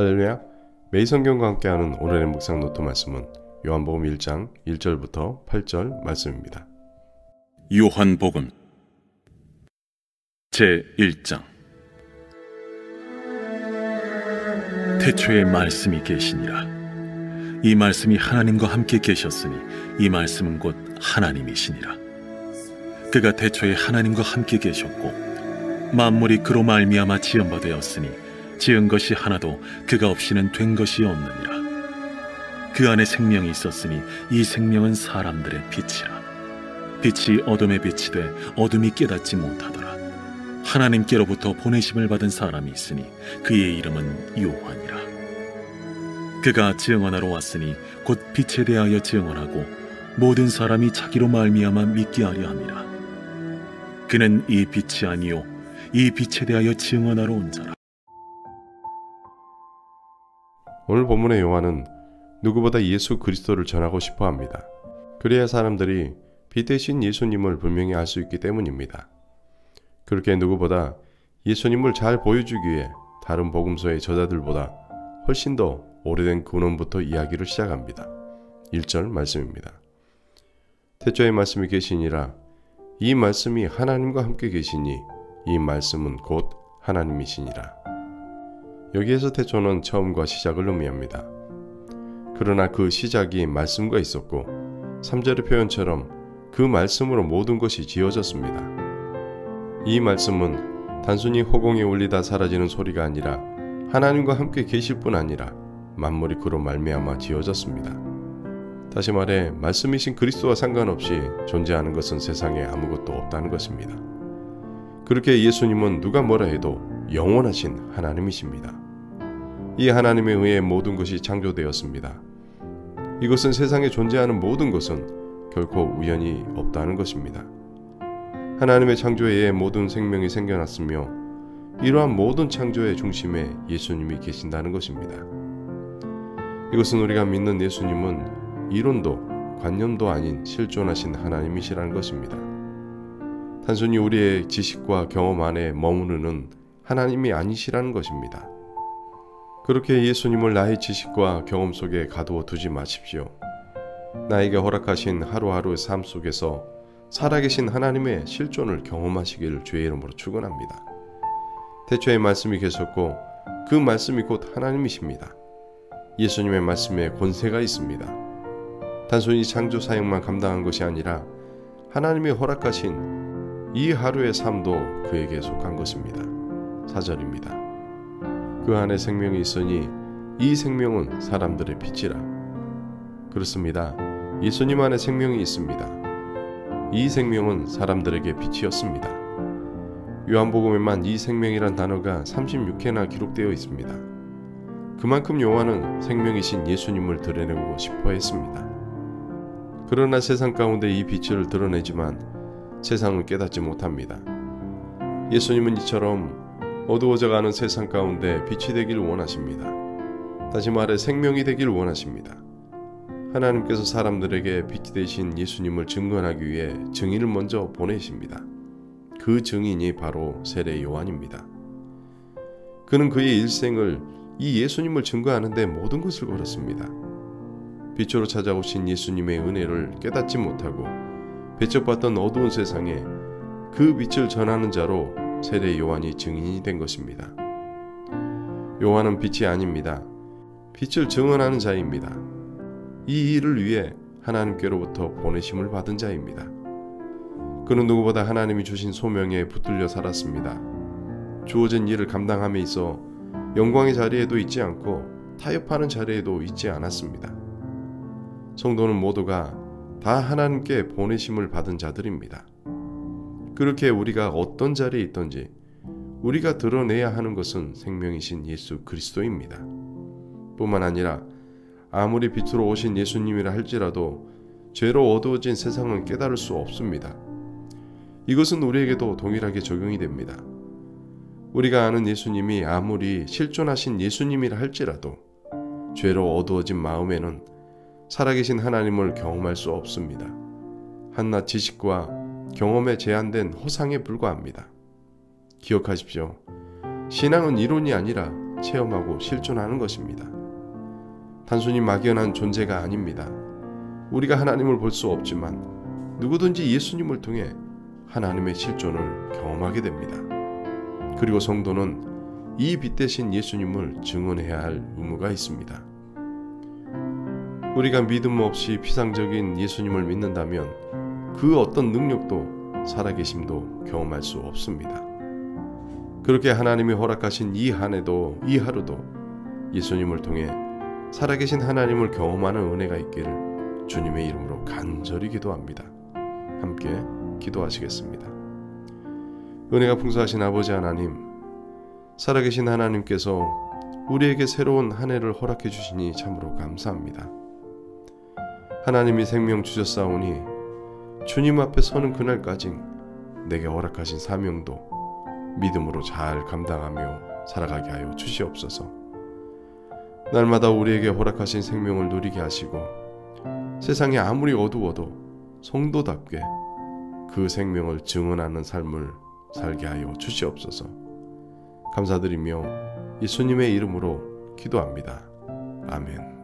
할렐루야. 매일 성경과 함께하는 오늘의 묵상 노트 말씀은 요한복음 1장 1절부터 8절 말씀입니다. 요한복음 제 1장 태초에 말씀이 계시니라 이 말씀이 하나님과 함께 계셨으니 이 말씀은 곧 하나님이시니라 그가 태초에 하나님과 함께 계셨고 만물이 그로 말미암아 지은 바 되었으니 지은 것이 하나도 그가 없이는 된 것이 없느니라. 그 안에 생명이 있었으니 이 생명은 사람들의 빛이라. 빛이 어둠에 돼 어둠이 깨닫지 못하더라. 하나님께로부터 보내심을 받은 사람이 있으니 그의 이름은 요한이라. 그가 증언하러 왔으니 곧 빛에 대하여 증언하고 모든 사람이 자기로 말미암아 믿게 하려 함이라. 그는 이 빛이 아니요 이 빛에 대하여 증언하러 온 자라 오늘 본문의 요한은 누구보다 예수 그리스도를 전하고 싶어 합니다. 그래야 사람들이 빛 대신 예수님을 분명히 알 수 있기 때문입니다. 그렇게 누구보다 예수님을 잘 보여주기 위해 다른 복음서의 저자들보다 훨씬 더 오래된 근원부터 이야기를 시작합니다. 1절 말씀입니다. 태초에 말씀이 계시니라 이 말씀이 하나님과 함께 계시니 이 말씀은 곧 하나님이시니라. 여기에서 태초는 처음과 시작을 의미합니다. 그러나 그 시작이 말씀과 있었고 3절의 표현처럼 그 말씀으로 모든 것이 지어졌습니다. 이 말씀은 단순히 허공에 울리다 사라지는 소리가 아니라 하나님과 함께 계실 뿐 아니라 만물이 그로 말미암아 지어졌습니다. 다시 말해 말씀이신 그리스도와 상관없이 존재하는 것은 세상에 아무것도 없다는 것입니다. 그렇게 예수님은 누가 뭐라 해도 영원하신 하나님이십니다. 이 하나님에 의해 모든 것이 창조되었습니다. 이것은 세상에 존재하는 모든 것은 결코 우연이 없다는 것입니다. 하나님의 창조에 의해 모든 생명이 생겨났으며 이러한 모든 창조의 중심에 예수님이 계신다는 것입니다. 이것은 우리가 믿는 예수님은 이론도 관념도 아닌 실존하신 하나님이시라는 것입니다. 단순히 우리의 지식과 경험 안에 머무르는 하나님이 아니시라는 것입니다. 그렇게 예수님을 나의 지식과 경험 속에 가두어 두지 마십시오. 나에게 허락하신 하루하루의 삶 속에서 살아계신 하나님의 실존을 경험하시길 주의 이름으로 축원합니다. 태초에 말씀이 계셨고 그 말씀이 곧 하나님이십니다. 예수님의 말씀에 권세가 있습니다. 단순히 창조 사역만 감당한 것이 아니라 하나님이 허락하신 이 하루의 삶도 그에게 속한 것입니다. 사절입니다. 그 안에 생명이 있으니 이 생명은 사람들의 빛이라. 그렇습니다. 예수님 안에 생명이 있습니다. 이 생명은 사람들에게 빛이었습니다. 요한복음에만 이 생명이란 단어가 36회나 기록되어 있습니다. 그만큼 요한은 생명이신 예수님을 드러내고 싶어 했습니다. 그러나 세상 가운데 이 빛을 드러내지만 세상은 깨닫지 못합니다. 예수님은 이처럼 어두워져 가는 세상 가운데 빛이 되길 원하십니다. 다시 말해 생명이 되길 원하십니다. 하나님께서 사람들에게 빛이 되신 예수님을 증거하기 위해 증인을 먼저 보내십니다. 그 증인이 바로 세례 요한입니다. 그는 그의 일생을 이 예수님을 증거하는데 모든 것을 걸었습니다. 빛으로 찾아오신 예수님의 은혜를 깨닫지 못하고 배척받던 어두운 세상에 그 빛을 전하는 자로 세례 요한이 증인이 된 것입니다. 요한은 빛이 아닙니다. 빛을 증언하는 자입니다. 이 일을 위해 하나님께로부터 보내심을 받은 자입니다. 그는 누구보다 하나님이 주신 소명에 붙들려 살았습니다. 주어진 일을 감당함에 있어 영광의 자리에도 있지 않고 타협하는 자리에도 있지 않았습니다. 성도는 모두가 다 하나님께 보내심을 받은 자들입니다. 그렇게 우리가 어떤 자리에 있든지 우리가 드러내야 하는 것은 생명이신 예수 그리스도입니다. 뿐만 아니라 아무리 빛으로 오신 예수님이라 할지라도 죄로 어두워진 세상은 깨달을 수 없습니다. 이것은 우리에게도 동일하게 적용이 됩니다. 우리가 아는 예수님이 아무리 실존하신 예수님이라 할지라도 죄로 어두워진 마음에는 살아계신 하나님을 경험할 수 없습니다. 한낱 지식과 경험에 제한된 허상에 불과합니다. 기억하십시오. 신앙은 이론이 아니라 체험하고 실존하는 것입니다. 단순히 막연한 존재가 아닙니다. 우리가 하나님을 볼 수 없지만 누구든지 예수님을 통해 하나님의 실존을 경험하게 됩니다. 그리고 성도는 이 빛 대신 예수님을 증언해야 할 의무가 있습니다. 우리가 믿음 없이 피상적인 예수님을 믿는다면 그 어떤 능력도 살아계심도 경험할 수 없습니다. 그렇게 하나님이 허락하신 이 한 해도 이 하루도 예수님을 통해 살아계신 하나님을 경험하는 은혜가 있기를 주님의 이름으로 간절히 기도합니다. 함께 기도하시겠습니다. 은혜가 풍성하신 아버지 하나님, 살아계신 하나님께서 우리에게 새로운 한 해를 허락해 주시니 참으로 감사합니다. 하나님이 생명 주셨사오니 주님 앞에 서는 그날까지 내게 허락하신 사명도 믿음으로 잘 감당하며 살아가게 하여 주시옵소서. 날마다 우리에게 허락하신 생명을 누리게 하시고 세상이 아무리 어두워도 성도답게 그 생명을 증언하는 삶을 살게 하여 주시옵소서. 감사드리며 예수님의 이름으로 기도합니다. 아멘.